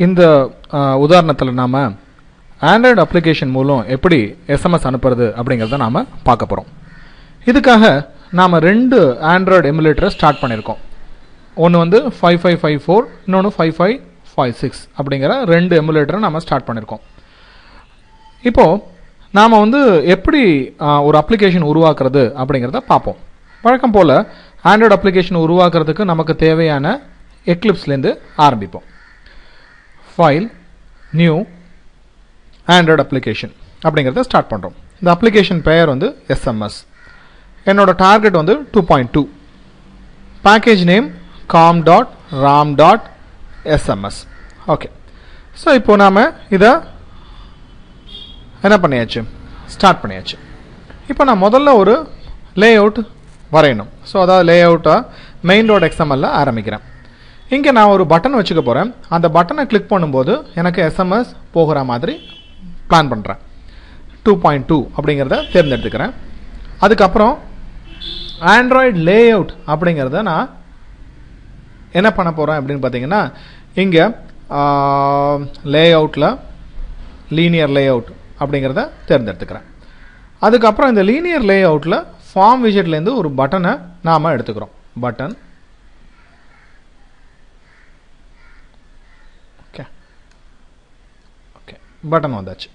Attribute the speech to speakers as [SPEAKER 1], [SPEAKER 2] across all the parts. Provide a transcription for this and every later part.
[SPEAKER 1] இந்த உதாரணத்தில் நாம் ஆண்ட்ராய்டு அப்ளிகேஷன் மூலம் எப்படி எஸ்எம்எஸ் அனுப்புறது அப்படிங்கிறத நாம் பார்க்க போகிறோம் இதுக்காக நாம் ரெண்டு ஆண்ட்ராய்டு எமுலேட்டரை ஸ்டார்ட் பண்ணியிருக்கோம் ஒன்று வந்து ஃபைவ் ஃபைவ் ஃபைவ் ஃபோர் இன்னொன்று ஃபைவ் ஃபைவ் ஃபைவ் சிக்ஸ் அப்படிங்கிற ரெண்டு எமுலேட்டரை நம்ம ஸ்டார்ட் பண்ணியிருக்கோம் இப்போது நாம் வந்து எப்படி ஒரு அப்ளிகேஷன் உருவாக்குறது அப்படிங்கிறத பார்ப்போம். வழக்கம் போல் ஆண்ட்ராய்டு அப்ளிகேஷன் உருவாக்குறதுக்கு நமக்கு தேவையான எக்லிப்ஸ்லேருந்து ஆரம்பிப்போம். ஃபைல் நியூ ஆண்ட்ராய்டு அப்ளிகேஷன் அப்படிங்கிறத ஸ்டார்ட் பண்ணுறோம் இந்த அப்ளிகேஷன் பெயர் வந்து எஸ்எம்எஸ் என்னோடய டார்கெட் வந்து two point two package name com dot Ram dot SMS okay so இப்போ நாம் இதை என்ன பண்ணியாச்சு? ஸ்டார்ட் பண்ணியாச்சு. இப்போ நான் முதல்ல ஒரு லே அவுட் வரையணும். ஸோ அதாவது லே அவுட்டாக மெயின் ரோட் எக்ஸ்எம்எல்ல ஆரம்பிக்கிறேன். இங்கே நான் ஒரு பட்டன் வச்சுக்க போகிறேன் அந்த பட்டனை கிளிக் பண்ணும்போது எனக்கு எஸ்எம்எஸ் போகிற மாதிரி பிளான் பண்ணுறேன் டூ பாயிண்ட் டூ அப்படிங்கிறத தேர்ந்தெடுத்துக்கிறேன். அதுக்கப்புறம் ஆண்ட்ராய்டு லே அவுட் அப்படிங்கிறத நான் என்ன பண்ண போகிறேன் அப்படின்னு பார்த்தீங்கன்னா இங்கே லே அவுட்டில் லீனியர் லே அவுட் அப்படிங்கிறத தேர்ந்தெடுத்துக்கிறேன். அதுக்கப்புறம் இந்த லீனியர் லே அவுட்டில் ஃபார்ம் விஜெட்லேருந்து ஒரு பட்டனை நாம் எடுத்துக்கிறோம். பட்டன் ஓகே ஓகே பட்டன் வந்தாச்சு.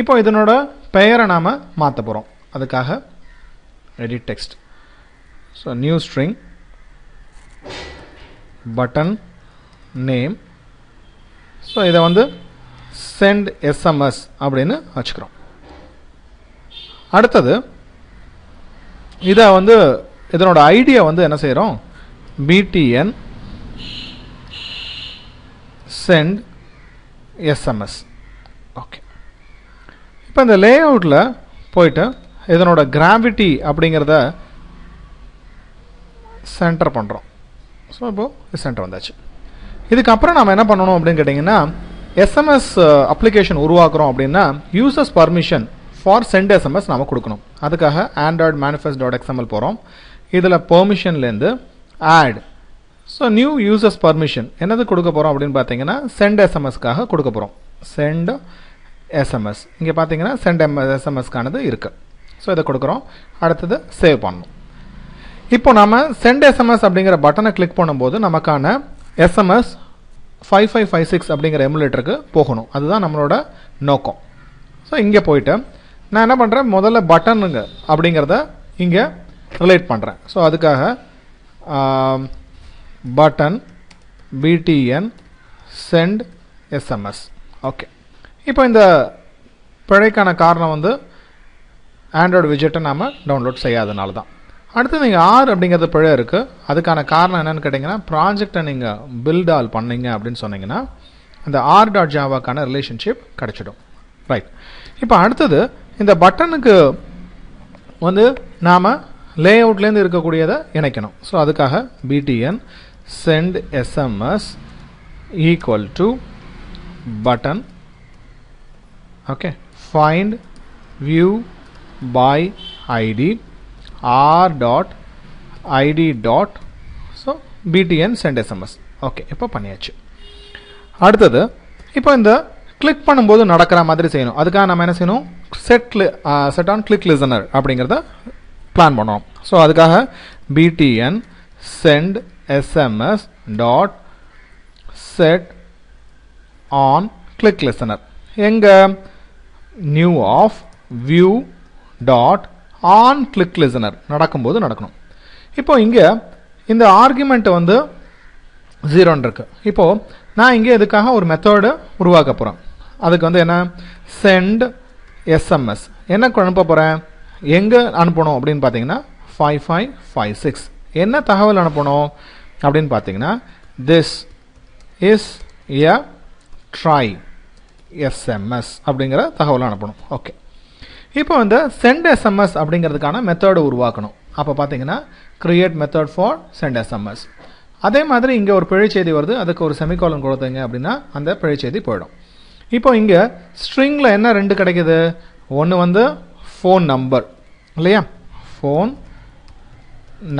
[SPEAKER 1] இப்போ இதனோட பெயரை நாம் மாற்ற போகிறோம் அதுக்காக edit text so new string button name so இதை வந்து சென்ட் எஸ்எம்எஸ் அப்படின்னு வச்சுக்கிறோம். அடுத்தது இதை வந்து இதனோட ஐடியா வந்து என்ன செய்கிறோம் பிடிஎன் சென்ட் எஸ்எம்எஸ் இப்போ இந்த லே அவுட்டில் போயிட்டு இதனோட கிராவிட்டி அப்படிங்கிறத சென்டர் பண்ணுறோம் ஸோ இப்போது சென்டர் வந்தாச்சு. இதுக்கப்புறம் நம்ம என்ன பண்ணணும் அப்படின்னு கேட்டிங்கன்னா எஸ்எம்எஸ் அப்ளிகேஷன் uh, உருவாக்குறோம் அப்படின்னா users permission for send SMS நம்ம கொடுக்கணும். அதுக்காக ஆண்ட்ராய்டு மேனிஃபெஸ்ட் டாட் எக்ஸ்எம்எல் போகிறோம் இதில் பெர்மிஷன்லேருந்து add so new users permission என்னது கொடுக்க போகிறோம் அப்படின்னு பார்த்தீங்கன்னா சென்ட் எஸ்எம்எஸ்க்காக கொடுக்க போகிறோம் சென்ட் எஸ்எம்எஸ் இங்கே பார்த்தீங்கன்னா சென்ட் எம் எஸ்எம்எஸ்க்கானது இருக்குது ஸோ இதை கொடுக்குறோம். அடுத்தது சேவ் பண்ணணும். இப்போ நாம் சென்ட் எஸ்எம்எஸ் அப்படிங்கிற பட்டனை கிளிக் பண்ணும்போது நமக்கான SMS five five five six அப்படிங்கிற எமுலேட்டருக்கு போகணும். அதுதான் நம்மளோட நோக்கம். ஸோ இங்கே போயிட்டு நான் என்ன பண்ணுறேன் முதல்ல பட்டனுங்க அப்படிங்கிறத இங்கே ரிலேட் பண்ணுறேன் ஸோ அதுக்காக button BTN send SMS okay இப்போ இந்த பிழைக்கான காரணம் வந்து ஆண்ட்ராய்டு விஜெட்டை நாம் டவுன்லோட் செய்யாதனால தான் அடுத்து நீங்கள் ஆர் அப்படிங்கிறது பிழை இருக்குது அதுக்கான காரணம் என்னன்னு கேட்டிங்கன்னா ப்ராஜெக்டை நீங்கள் பில்ட் ஆல் பண்ணீங்க அப்படின்னு சொன்னீங்கன்னா அந்த ஆர் டாட் ஜாவாக்கான ரிலேஷன்ஷிப் கிடச்சிடும். ரைட் இப்போ அடுத்தது இந்த பட்டனுக்கு வந்து நாம் லே அவுட்லேருந்து இருக்கக்கூடியதை இணைக்கணும். ஸோ அதுக்காக BTN send SMS equal to button okay. Find view by id r dot id dot. So btn send sms okay இப்போ பண்ணியாச்சு. அடுத்தது இப்போ இந்த கிளிக் பண்ணும்போது நடக்கிற மாதிரி செய்யணும். அதுக்காக நம்ம என்ன செய்யணும்? Set set on click listener அப்படிங்கிறத பிளான் பண்ணோம் ஸோ அதுக்காக BTN send SMS dot set on click listener எங்கள் new of view dot on click listener நடக்கும்போது நடக்கணும். இப்போ இங்கே இந்த ஆர்குமெண்ட் வந்து ஜீரோன்னு இருக்கு. இப்போது நான் இங்கே இதுக்காக ஒரு மெத்தடு உருவாக்க போகிறேன் அதுக்கு வந்து என்ன? சென்ட் எஸ்எம்எஸ் என்ன அனுப்ப போகிறேன் எங்கே அனுப்பணும் அப்படின்னு பார்த்தீங்கன்னா ஃபைவ் ஃபைவ் ஃபைவ் சிக்ஸ் என்ன தகவல் அனுப்பணும் அப்படின்னு பார்த்தீங்கன்னா this is a try SMS அப்படிங்கிற தகவலை அனுப்பணும். ஓகே இப்போ வந்து சென்ட் எஸ்எம்எஸ் அப்படிங்கிறதுக்கான மெத்தடை உருவாக்கணும். அப்போ பார்த்தீங்கன்னா create method for send SMS அதே மாதிரி இங்கே ஒரு பிழைச்செய்தி வருது. அதுக்கு ஒரு செமிகாலன் கொடுத்தீங்க அப்படின்னா அந்த பிழை செய்தி போயிடும். இப்போ இங்கே ஸ்ட்ரிங்கில் என்ன ரெண்டு கிடைக்குது? ஒன்று வந்து ஃபோன் நம்பர் இல்லையா? ஃபோன்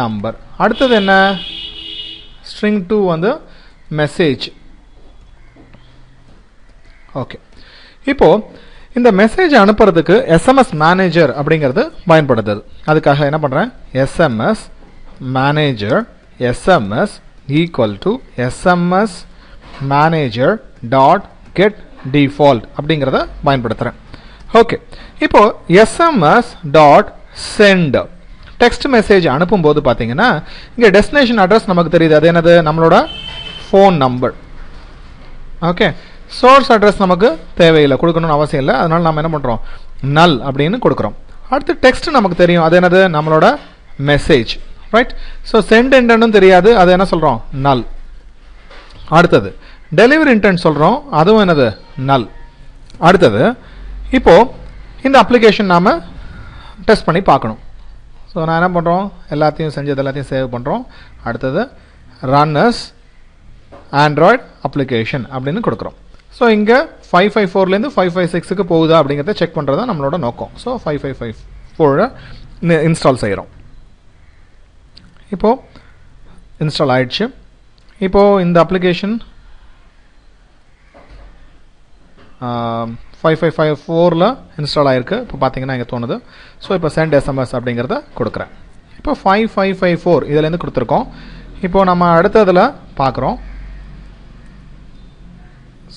[SPEAKER 1] நம்பர் அடுத்தது என்ன? ஸ்ட்ரிங் டூ வந்து மெசேஜ் ஓகே இப்போது இந்த மெசேஜ் அனுப்புறதுக்கு எஸ்எம்எஸ் மேனேஜர் அப்படிங்கிறது பயன்படுது அதுக்காக என்ன பண்ணுறேன் SMS manager SMS equal to SMS manager dot get default அப்படிங்கிறத பயன்படுத்துகிறேன் ஓகே இப்போது SMS dot send text message அனுப்பும்போது பார்த்தீங்கன்னா இங்கே டெஸ்டினேஷன் அட்ரஸ் நமக்கு தெரியுது. அது என்னது? நம்மளோட phone number okay source address நமக்கு தேவையில்லை. கொடுக்கணும்னு அவசியம் இல்லை. அதனால் நம்ம என்ன பண்ணுறோம் நல் அப்படின்னு கொடுக்குறோம். அடுத்து டெக்ஸ்ட் நமக்கு தெரியும். அது என்னது? நம்மளோட மெசேஜ் ரைட் ஸோ சென்ட் இன்டென்ட்டும் தெரியாது. அது என்ன சொல்கிறோம் நல் அடுத்தது டெலிவரி இன்டென்ட் சொல்கிறோம் அதுவும் என்னது? நல் அடுத்தது இப்போது இந்த அப்ளிகேஷன் நாம் டெஸ்ட் பண்ணி பார்க்கணும். ஸோ நான் என்ன பண்ணுறோம் எல்லாத்தையும் செஞ்சது எல்லாத்தையும் சேவ் பண்ணுறோம் அடுத்தது ரன்னர்ஸ் ஆண்ட்ராய்ட் அப்ளிகேஷன் அப்படின்னு கொடுக்குறோம். ஸோ இங்கே ஃபைவ் ஃபைவ் ஃபோர்லேருந்து ஃபைவ் ஃபைவ் சிக்ஸுக்கு போகுதா அப்படிங்கிறத செக் பண்ணுறது தான் நம்மளோட நோக்கம். ஸோ ஃபைவ் ஃபைவ் ஃபைவ் ஃபோரை இன்ஸ்டால் செய்கிறோம் இப்போது இன்ஸ்டால் ஆயிடுச்சு. இப்போது இந்த அப்ளிகேஷன் ஃபைவ் ஃபைவ் ஃபைவ் ஃபோரில் இன்ஸ்டால் ஆகிருக்கு இப்போ பார்த்தீங்கன்னா இங்கே தோணுது. ஸோ இப்போ சென்ட் எஸ்எம்எஸ் அப்படிங்கிறத கொடுக்குறேன். இப்போ ஃபைவ் ஃபைவ் ஃபைவ் ஃபோர் இதுலேருந்து கொடுத்துருக்கோம். இப்போது நம்ம அடுத்ததில் பார்க்குறோம்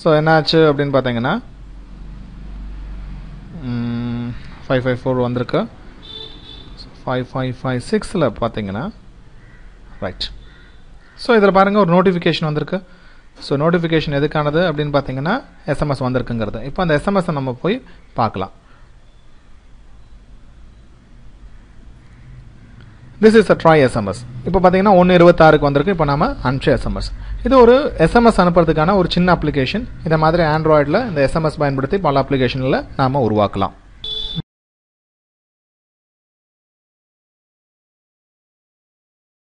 [SPEAKER 1] ஸோ என்னாச்சு அப்படின்னு பார்த்தீங்கன்னா ஃபைவ் ஃபைவ் ஃபோர் வந்திருக்கு. ஃபைவ் ஃபைவ் ஃபைவ் சிக்ஸில் பார்த்தீங்கன்னா ரைட் ஸோ இதில் பாருங்கள் ஒரு நோட்டிஃபிகேஷன் வந்திருக்கு. ஸோ நோட்டிஃபிகேஷன் எதுக்கானது அப்படின்னு பார்த்தீங்கன்னா எஸ்எம்எஸ் வந்திருக்குங்கிறது. இப்போ அந்த எஸ்எம்எஸை நம்ம போய் பார்க்கலாம். This is a try SMS இப்போ பார்த்தீங்கன்னா ஒன்று இருபத்தாறுக்கு வந்திருக்கு. இப்போ நம்ம அனுப்பிச்ச எஸ்எம்எஸ் இது ஒரு எஸ்எம்எஸ் அனுப்புறதுக்கான ஒரு சின்ன அப்ளிகேஷன் இதை மாதிரி ஆண்ட்ராய்டில் இந்த எஸ்எம்எஸ் பயன்படுத்தி பல அப்ளிகேஷனில் நாம் உருவாக்கலாம்.